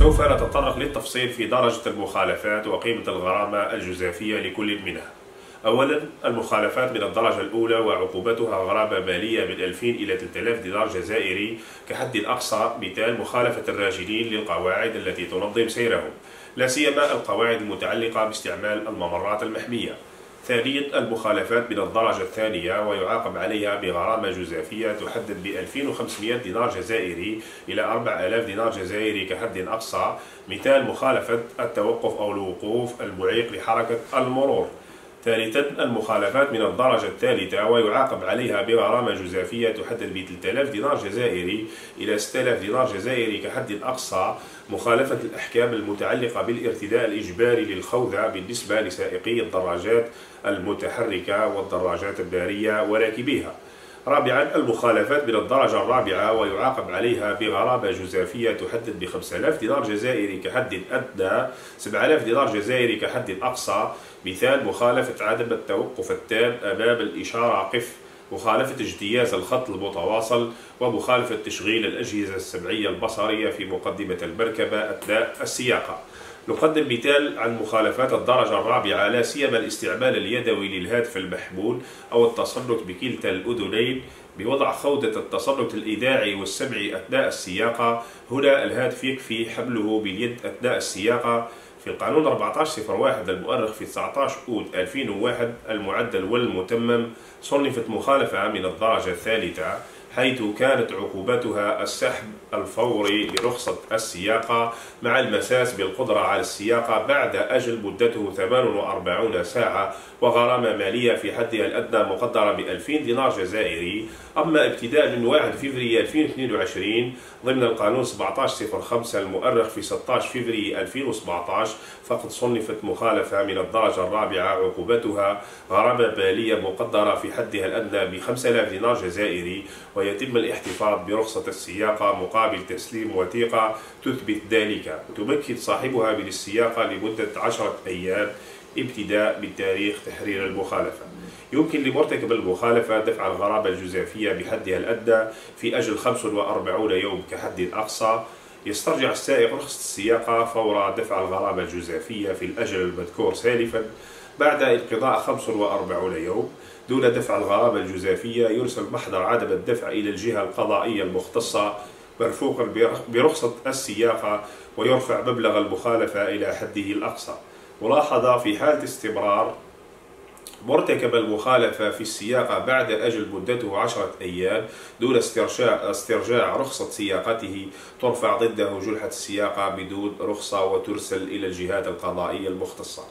سوف نتطرق للتفصيل في درجة المخالفات وقيمة الغرامة الجزافية لكل منها. أولا المخالفات من الدرجة الأولى وعقوبتها غرامة مالية من 2000 إلى 3000 دينار جزائري كحد أقصى مثال مخالفة الراجلين للقواعد التي تنظم سيرهم لا سيما القواعد المتعلقة باستعمال الممرات المحمية. ثانيا المخالفات من الدرجة الثانية ويعاقب عليها بغرامة جزافية تحدد ب 2500 دينار جزائري إلى 4000 دينار جزائري كحد أقصى مثال مخالفة التوقف أو الوقوف المعيق لحركة المرور. ثالثا المخالفات من الدرجة الثالثة ويعاقب عليها بغرامة جزافية تحدد ب 3000 دينار جزائري إلى 6000 دينار جزائري كحد أقصى مخالفة الأحكام المتعلقة بالارتداء الإجباري للخوذة بالنسبة لسائقي الدراجات المتحركة والدراجات النارية وراكبيها. رابعا المخالفات من الدرجة الرابعة ويعاقب عليها بغرامة جزافية تحدد ب 5000 دينار جزائري كحد أدنى 7000 دينار جزائري كحد أقصى. مثال مخالفة عدم التوقف التام أمام الإشارة قف. مخالفة اجتياز الخط المتواصل ومخالفة تشغيل الأجهزة السمعية البصرية في مقدمة المركبة أثناء السياقة. نقدم مثال عن مخالفات الدرجة الرابعة لا سيما الاستعمال اليدوي للهاتف المحمول أو التصنت بكلتا الأذنين بوضع خوذة التصنت الإذاعي والسمعي أثناء السياقة. هنا الهاتف يكفي حمله باليد أثناء السياقة. في القانون 1401 المؤرخ في 19 أود 2001 المعدل والمتمم صنفت مخالفة من الدرجة الثالثة. حيث كانت عقوبتها السحب الفوري لرخصة السياقة مع المساس بالقدرة على السياقة بعد أجل مدته 48 ساعة وغرامة مالية في حدها الأدنى مقدرة ب 2000 دينار جزائري. أما ابتداء من 1 فبراير 2022 ضمن القانون 1705 المؤرخ في 16 فبراير 2017 فقد صنفت مخالفة من الدرجة الرابعة عقوبتها غرامة مالية مقدرة في حدها الأدنى ب 5000 دينار جزائري ويتم الاحتفاظ برخصة السياقة مقابل تسليم وثيقة تثبت ذلك. وتمكن صاحبها من السياقة لمدة عشرة أيام ابتداء من تاريخ تحرير المخالفة. يمكن لمرتكب المخالفة دفع الغرامة الجزافية بحدها الأدنى في أجل 45 يوم كحد أقصى يسترجع السائق رخصة السياقة فور دفع الغرامة الجزافية في الأجل المذكور سالفا بعد انقضاء 45 يوم دون دفع الغرامة الجزافية يرسل محضر عدم الدفع إلى الجهة القضائية المختصة مرفوقا برخصة السياقة ويرفع مبلغ المخالفة إلى حده الأقصى. ملاحظة في حالة استمرار مرتكب المخالفة في السياقة بعد أجل مدته عشرة أيام دون استرجاع, استرجاع رخصة سياقته. ترفع ضده جلحة السياقة بدون رخصة وترسل إلى الجهات القضائية المختصة.